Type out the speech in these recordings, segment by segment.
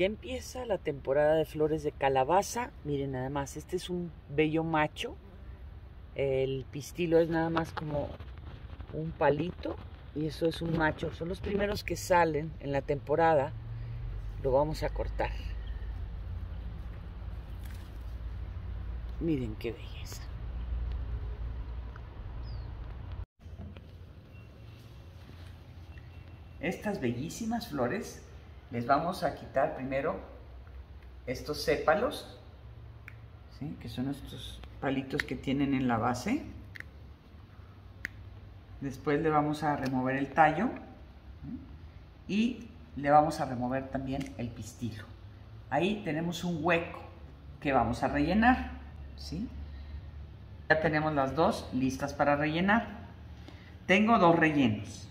Ya empieza la temporada de flores de calabaza. Miren nada más, este es un bello macho. El pistilo es nada más como un palito y eso es un macho. Son los primeros que salen en la temporada. Lo vamos a cortar. Miren qué belleza. Estas bellísimas flores les vamos a quitar primero estos sépalos, ¿sí? que son estos palitos que tienen en la base. Después le vamos a remover el tallo y le vamos a remover también el pistilo. Ahí tenemos un hueco que vamos a rellenar. ¿sí? Ya tenemos las dos listas para rellenar. Tengo dos rellenos.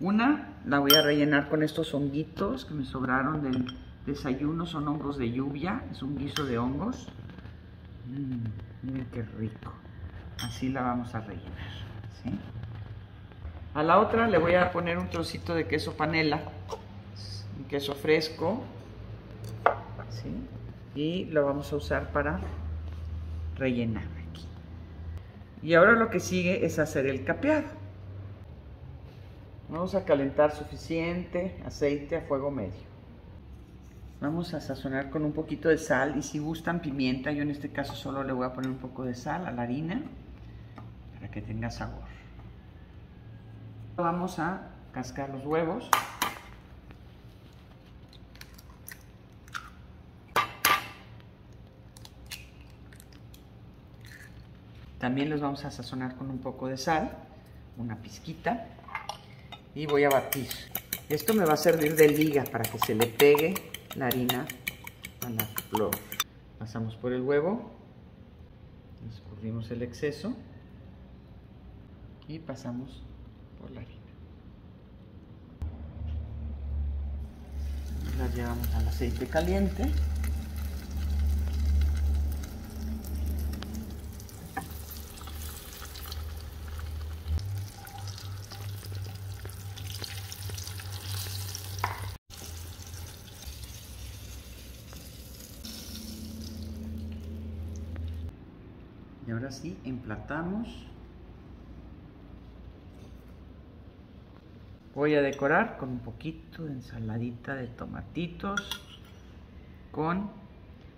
Una la voy a rellenar con estos honguitos que me sobraron del desayuno, son hongos de lluvia, es un guiso de hongos. Mmm, miren qué rico. Así la vamos a rellenar. ¿sí? A la otra le voy a poner un trocito de queso panela, un queso fresco, y lo vamos a usar para rellenar aquí. Y ahora lo que sigue es hacer el capeado. Vamos a calentar suficiente aceite a fuego medio. Vamos a sazonar con un poquito de sal y si gustan pimienta, yo en este caso solo le voy a poner un poco de sal a la harina para que tenga sabor. Vamos a cascar los huevos. También los vamos a sazonar con un poco de sal, una pizquita y voy a batir. Esto me va a servir de liga para que se le pegue la harina a la flor. Pasamos por el huevo, escurrimos el exceso y pasamos por la harina. La llevamos al aceite caliente. Y ahora sí, emplatamos. Voy a decorar con un poquito de ensaladita de tomatitos con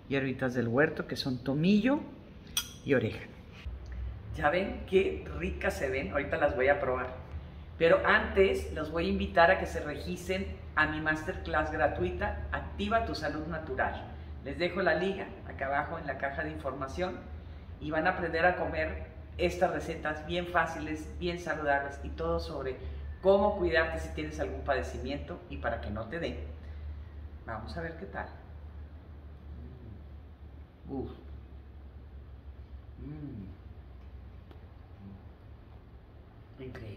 hierbitas del huerto que son tomillo y orégano. Ya ven qué ricas se ven, ahorita las voy a probar. Pero antes los voy a invitar a que se registren a mi masterclass gratuita Activa tu salud natural. Les dejo la liga acá abajo en la caja de información y van a aprender a comer estas recetas bien fáciles, bien saludables y todo sobre cómo cuidarte si tienes algún padecimiento y para que no te dé. Vamos a ver qué tal. Mm. Uf. Mm. Mm. Increíble.